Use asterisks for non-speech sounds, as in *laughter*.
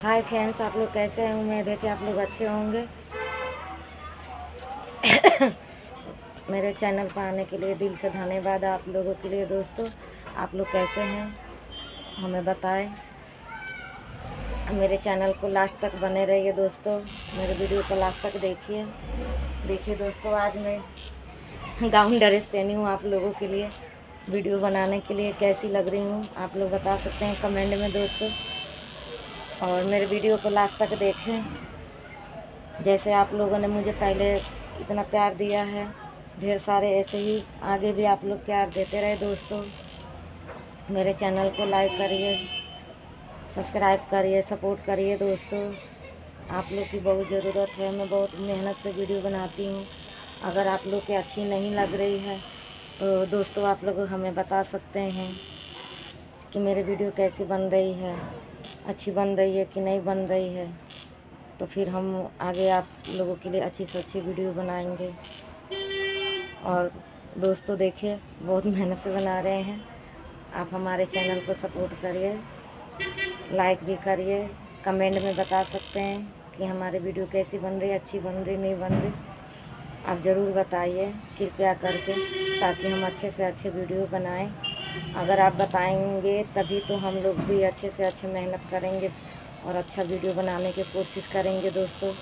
Hi friends आप लोग कैसे हैं? उम्मीद है कि आप लोग अच्छे होंगे। *coughs* मेरे चैनल पर आने के लिए दिल से धन्यवाद आप लोगों के लिए दोस्तों। आप लोग कैसे हैं? हमें बताएँ। मेरे चैनल को लास्ट तक बने रहिए दोस्तों। मेरे वीडियो को लास्ट तक देखिए। देखिए दोस्तों आज मैं गाउन ड्रेस पहनी हूँ आप लोगों के लिए। वीडियो बनाने के लिए कैसी लग रही हूँ? आप लोग बता सकते हैं कमेंट में दोस्तों। और मेरे वीडियो को लास्ट तक देखें। जैसे आप लोगों ने मुझे पहले इतना प्यार दिया है, ढेर सारे ऐसे ही। आगे भी आप लोग प्यार देते रहे दोस्तों। मेरे चैनल को लाइक करिए, सब्सक्राइब करिए, सपोर्ट करिए दोस्तों। आप लोग की बहुत ज़रूरत है, मैं बहुत मेहनत से वीडियो बनाती हूँ। अगर आप लोग की अच्छी नहीं लग रही है तो दोस्तों आप लोग हमें बता सकते हैं कि मेरे वीडियो कैसी बन रही है। अच्छी बन रही है कि नहीं बन रही है तो फिर हम आगे आप लोगों के लिए अच्छी से अच्छी वीडियो बनाएँगे। और दोस्तों देखिए, बहुत मेहनत से बना रहे हैं। आप हमारे चैनल को सपोर्ट करिए, लाइक भी करिए, कमेंट में बता सकते हैं कि हमारे वीडियो कैसी बन रही है, अच्छी बन रही, नहीं बन रही। आप ज़रूर बताइए, कृपया करके, ताकि हम अच्छे से अच्छे वीडियो बनाएँ। अगर आप बताएँगे, तभी तो हम लोग भी अच्छे से अच्छे मेहनत करेंगे और अच्छा वीडियो बनाने की कोशिश करेंगे दोस्तों।